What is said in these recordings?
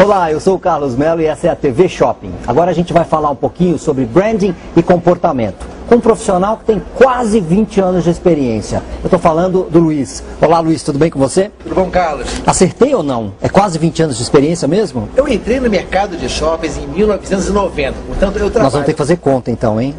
Olá, eu sou o Carlos Melo e essa é a TV Shopping. Agora a gente vai falar um pouquinho sobre branding e comportamento. Com um profissional que tem quase 20 anos de experiência. Eu estou falando do Luiz. Olá, Luiz, tudo bem com você? Tudo bom, Carlos? Acertei ou não? É quase 20 anos de experiência mesmo? Eu entrei no mercado de shoppings em 1990, portanto eu trabalho... Nós vamos ter que fazer conta então, hein?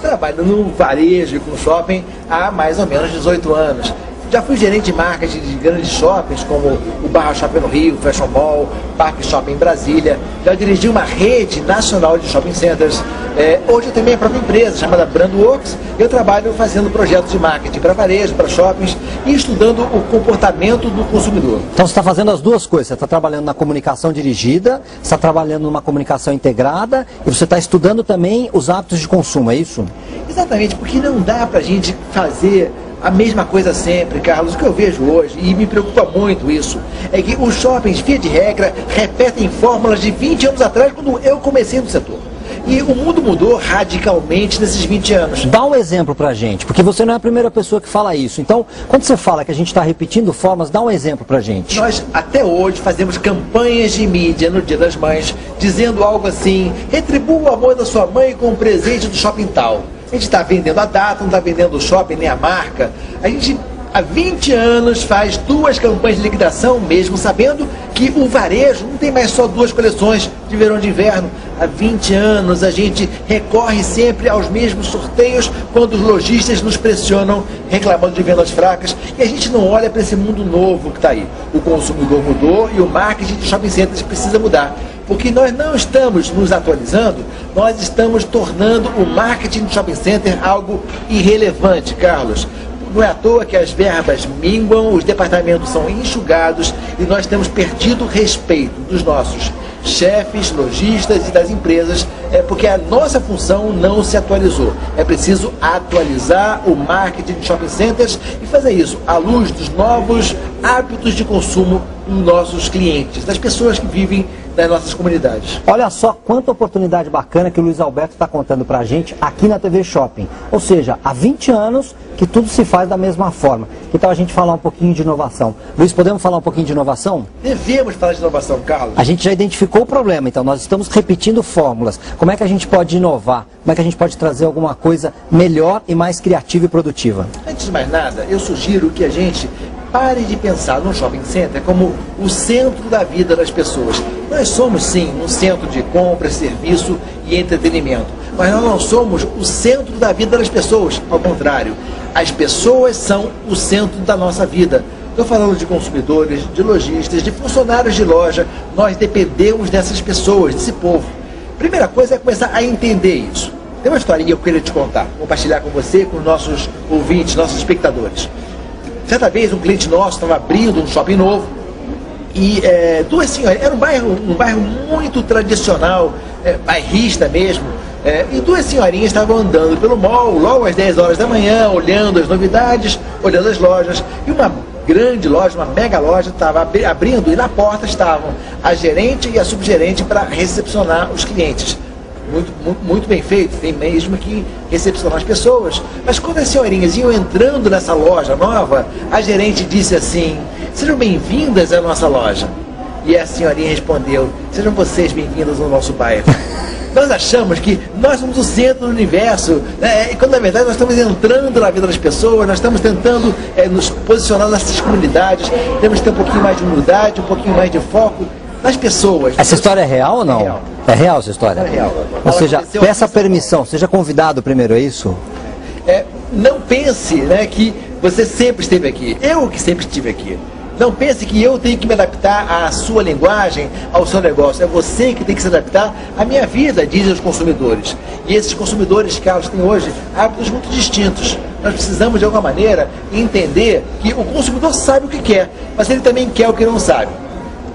Trabalho no varejo e com shopping há mais ou menos 18 anos. Já fui gerente de marketing de grandes shoppings, como o Barra Shopping no Rio, Fashion Mall, Parque Shopping em Brasília. Já dirigi uma rede nacional de shopping centers. É, hoje eu tenho minha própria empresa, chamada Brandworks. Eu trabalho fazendo projetos de marketing para varejo, para shoppings e estudando o comportamento do consumidor. Então você está fazendo as duas coisas. Você está trabalhando na comunicação dirigida, está trabalhando numa comunicação integrada e você está estudando também os hábitos de consumo, é isso? Exatamente, porque não dá para a gente fazer a mesma coisa sempre, Carlos. O que eu vejo hoje, e me preocupa muito isso, é que os shoppings, via de regra, repetem fórmulas de 20 anos atrás, quando eu comecei no setor. E o mundo mudou radicalmente nesses 20 anos. Dá um exemplo pra gente, porque você não é a primeira pessoa que fala isso. Então, quando você fala que a gente está repetindo formas, dá um exemplo pra gente. Nós, até hoje, fazemos campanhas de mídia no Dia das Mães, dizendo algo assim: retribua o amor da sua mãe com um presente do shopping tal. A gente está vendendo a data, não está vendendo o shopping nem a marca. A gente há 20 anos faz duas campanhas de liquidação, mesmo sabendo que o varejo não tem mais só duas coleções de verão e de inverno. Há 20 anos a gente recorre sempre aos mesmos sorteios quando os lojistas nos pressionam reclamando de vendas fracas e a gente não olha para esse mundo novo que está aí. O consumidor mudou e o marketing de shopping centers precisa mudar porque nós não estamos nos atualizando, nós estamos tornando o marketing de shopping center algo irrelevante, Carlos. Não é à toa que as verbas minguam, os departamentos são enxugados e nós temos perdido o respeito dos nossos chefes, lojistas e das empresas, é porque a nossa função não se atualizou. É preciso atualizar o marketing de shopping centers e fazer isso à luz dos novos hábitos de consumo nossos clientes, das pessoas que vivem das nossas comunidades. Olha só quanta oportunidade bacana que o Luiz Alberto está contando para a gente aqui na TV Shopping. Ou seja, há 20 anos que tudo se faz da mesma forma. Que tal a gente falar um pouquinho de inovação? Luiz, podemos falar um pouquinho de inovação? Devemos falar de inovação, Carlos. A gente já identificou o problema, então nós estamos repetindo fórmulas. Como é que a gente pode inovar? Como é que a gente pode trazer alguma coisa melhor e mais criativa e produtiva? Antes de mais nada, eu sugiro que a gente pare de pensar no shopping center como o centro da vida das pessoas. Nós somos sim um centro de compra, serviço e entretenimento, mas nós não somos o centro da vida das pessoas. Ao contrário, as pessoas são o centro da nossa vida. Estou falando de consumidores, de lojistas, de funcionários de loja. Nós dependemos dessas pessoas, desse povo. Primeira coisa é começar a entender isso. Tem uma historinha que eu queria te contar, compartilhar com você, com nossos ouvintes, nossos espectadores. Certa vez um cliente nosso estava abrindo um shopping novo e é, duas senhoras, era um bairro, um bairro muito tradicional, é, bairrista mesmo, é, e duas senhorinhas estavam andando pelo mall logo às 10 horas da manhã, olhando as novidades, olhando as lojas, e uma grande loja, uma mega loja, estava abrindo e na porta estavam a gerente e a subgerente para recepcionar os clientes muito, muito, muito, bem feito, tem mesmo que recepcionar as pessoas. Mas quando as senhorinhas iam entrando nessa loja nova, a gerente disse assim: Sejam bem-vindas à nossa loja. E a senhorinha respondeu: Sejam vocês bem-vindos ao nosso bairro. nós achamos que nós somos o centro do universo, né? e quando na verdade nós estamos entrando na vida das pessoas, nós estamos tentando é, nos posicionar nessas comunidades, temos que ter um pouquinho mais de humildade, um pouquinho mais de foco nas pessoas. Essa história é real ou não? É real. É real essa história? É real. Ou seja, peça permissão, seja convidado primeiro, é isso? É, não pense né, que você sempre esteve aqui. Eu que sempre estive aqui. Não pense que eu tenho que me adaptar à sua linguagem, ao seu negócio. É você que tem que se adaptar à minha vida, dizem os consumidores. E esses consumidores, Carlos, têm hoje hábitos muito distintos. Nós precisamos, de alguma maneira, entender que o consumidor sabe o que quer, mas ele também quer o que não sabe.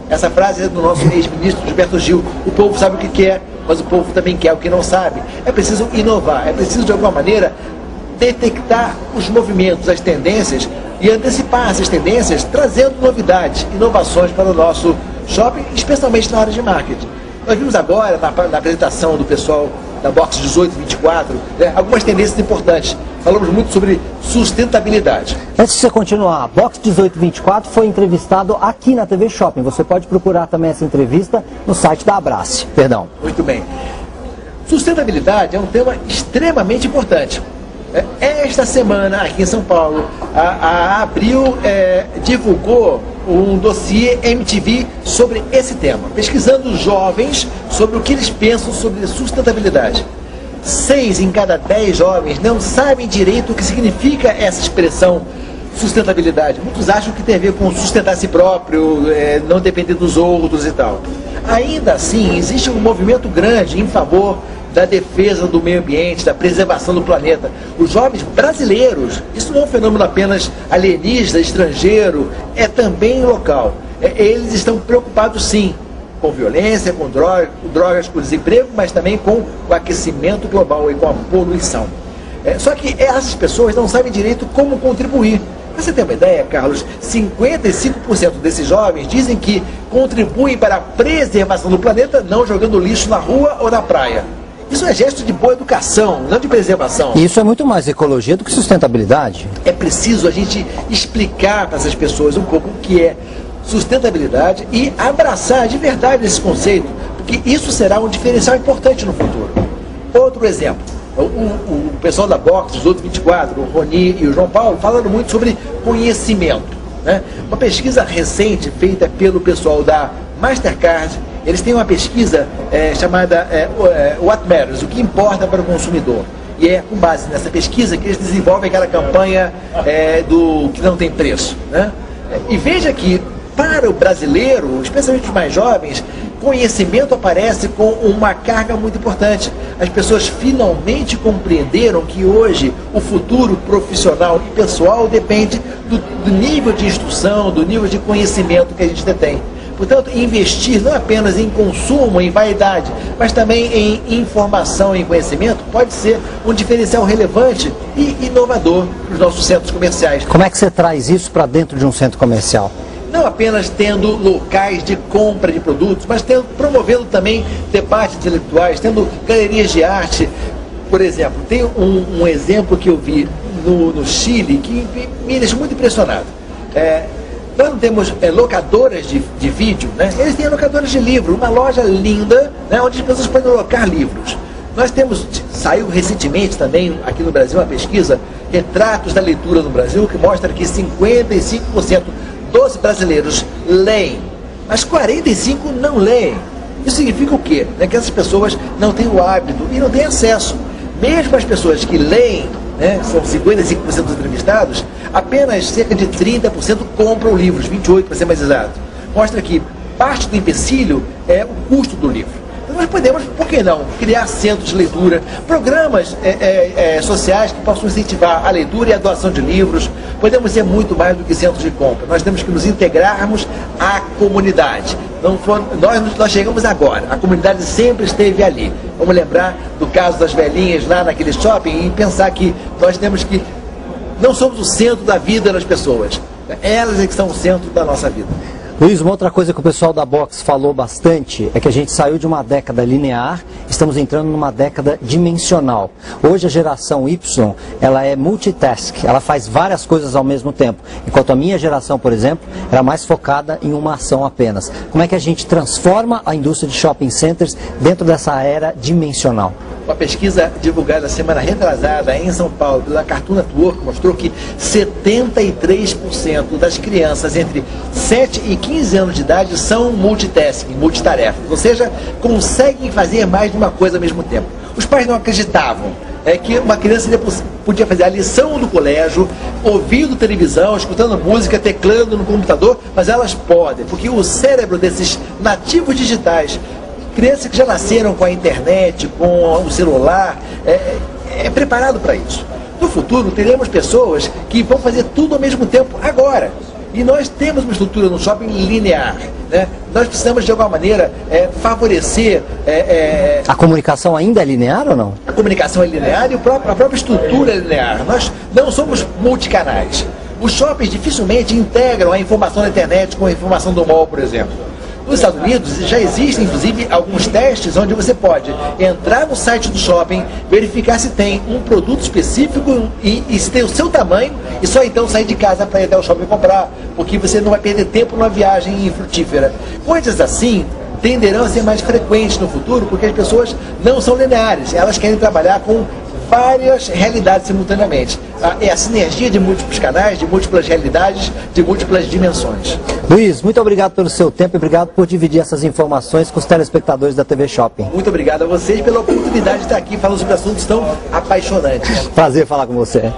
Essa frase é do nosso ex-ministro Gilberto Gil. O povo sabe o que quer, mas o povo também quer o que não sabe. É preciso inovar, é preciso, de alguma maneira, detectar os movimentos, as tendências e antecipar essas tendências, trazendo novidades, inovações para o nosso shopping, especialmente na área de marketing. Nós vimos agora, na, na apresentação do pessoal da Box 1824, né, algumas tendências importantes. Falamos muito sobre sustentabilidade. Antes de você continuar, Box 1824 foi entrevistado aqui na TV Shopping. Você pode procurar também essa entrevista no site da Abrace. Perdão. Muito bem. Sustentabilidade é um tema extremamente importante. É, esta semana, aqui em São Paulo, a, a Abril é, divulgou um dossiê MTV sobre esse tema, pesquisando jovens sobre o que eles pensam sobre sustentabilidade. Seis em cada dez jovens não sabem direito o que significa essa expressão sustentabilidade. Muitos acham que tem a ver com sustentar si próprio, é, não depender dos outros e tal. Ainda assim, existe um movimento grande em favor da defesa do meio ambiente, da preservação do planeta. Os jovens brasileiros, isso não é um fenômeno apenas alienígena, estrangeiro, é também local. É, eles estão preocupados sim com violência, com drogas, drogas, com desemprego, mas também com o aquecimento global e com a poluição. É, só que essas pessoas não sabem direito como contribuir. Para você ter uma ideia, Carlos, 55% desses jovens dizem que contribuem para a preservação do planeta não jogando lixo na rua ou na praia. Isso é gesto de boa educação, não de preservação. Isso é muito mais ecologia do que sustentabilidade. É preciso a gente explicar para essas pessoas um pouco o que é sustentabilidade e abraçar de verdade esse conceito, porque isso será um diferencial importante no futuro. Outro exemplo, o, o, o pessoal da Box, os outros 24, o Roni e o João Paulo, falando muito sobre conhecimento. Né? Uma pesquisa recente feita pelo pessoal da Mastercard eles têm uma pesquisa é, chamada é, é, What Matters, o que importa para o consumidor. E é com base nessa pesquisa que eles desenvolvem aquela campanha é, do que não tem preço. Né? E veja que, para o brasileiro, especialmente os mais jovens, conhecimento aparece com uma carga muito importante. As pessoas finalmente compreenderam que hoje o futuro profissional e pessoal depende do, do nível de instrução, do nível de conhecimento que a gente tem. Portanto, investir não apenas em consumo, em vaidade, mas também em informação e conhecimento pode ser um diferencial relevante e inovador para os nossos centros comerciais. Como é que você traz isso para dentro de um centro comercial? Não apenas tendo locais de compra de produtos, mas tendo, promovendo também debates intelectuais, tendo galerias de arte. Por exemplo, tem um, um exemplo que eu vi no, no Chile que me deixou muito impressionado. É, nós não temos é, locadoras de, de vídeo, né? eles têm locadoras de livro, uma loja linda, né, onde as pessoas podem locar livros. Nós temos, saiu recentemente também aqui no Brasil uma pesquisa, Retratos da Leitura no Brasil, que mostra que 55% dos brasileiros leem, mas 45% não leem. Isso significa o quê? É que essas pessoas não têm o hábito e não têm acesso. Mesmo as pessoas que leem, né, são 55% dos entrevistados, apenas cerca de 30% compram livros, 28% para ser mais exato. Mostra que parte do empecilho é o custo do livro. Nós podemos, por que não, criar centros de leitura, programas é, é, é, sociais que possam incentivar a leitura e a doação de livros. Podemos ser muito mais do que centros de compra. Nós temos que nos integrarmos à comunidade. Não for, nós, nós chegamos agora, a comunidade sempre esteve ali. Vamos lembrar do caso das velhinhas lá naquele shopping e pensar que nós temos que não somos o centro da vida das pessoas. Elas é que são o centro da nossa vida. Luiz, uma outra coisa que o pessoal da Box falou bastante é que a gente saiu de uma década linear, estamos entrando numa década dimensional. Hoje a geração Y, ela é multitask, ela faz várias coisas ao mesmo tempo. Enquanto a minha geração, por exemplo, era mais focada em uma ação apenas. Como é que a gente transforma a indústria de shopping centers dentro dessa era dimensional? Uma pesquisa divulgada semana retrasada em São Paulo pela Cartoon Network mostrou que 73% das crianças entre 7 e 15 anos de idade são multitasking, multitarefas, ou seja, conseguem fazer mais de uma coisa ao mesmo tempo. Os pais não acreditavam é que uma criança podia fazer a lição do colégio, ouvindo televisão, escutando música, teclando no computador, mas elas podem, porque o cérebro desses nativos digitais crianças que já nasceram com a internet, com o celular, é, é, é preparado para isso. No futuro, teremos pessoas que vão fazer tudo ao mesmo tempo agora. E nós temos uma estrutura no shopping linear. Né? Nós precisamos, de alguma maneira, é, favorecer. É, é, a comunicação ainda é linear ou não? A comunicação é linear e a própria estrutura é linear. Nós não somos multicanais. Os shoppings dificilmente integram a informação da internet com a informação do mall, por exemplo. Nos Estados Unidos já existem, inclusive, alguns testes onde você pode entrar no site do shopping, verificar se tem um produto específico e, e se tem o seu tamanho, e só então sair de casa para ir até o shopping comprar, porque você não vai perder tempo numa viagem frutífera. Coisas assim tenderão a ser mais frequentes no futuro, porque as pessoas não são lineares, elas querem trabalhar com várias realidades simultaneamente. É a sinergia de múltiplos canais, de múltiplas realidades, de múltiplas dimensões. Luiz, muito obrigado pelo seu tempo e obrigado por dividir essas informações com os telespectadores da TV Shopping. Muito obrigado a vocês pela oportunidade de estar aqui falando sobre assuntos tão apaixonantes. Prazer falar com você.